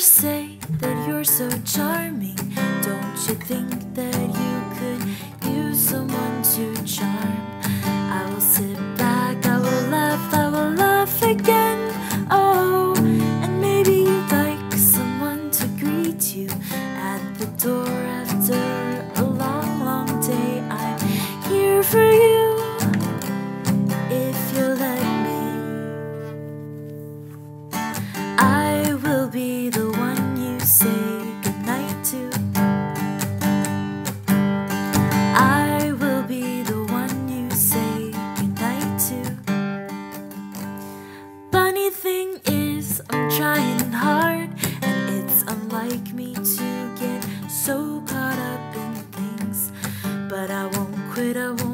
say that you're so charming, don't you think that you could use someone to charm? I will sit back, I will laugh, I will laugh again. Oh, and maybe you'd like someone to greet you at the door after a long, long day. I'm here for you thing is, I'm trying hard, and it's unlike me to get so caught up in things. But I won't quit, I won't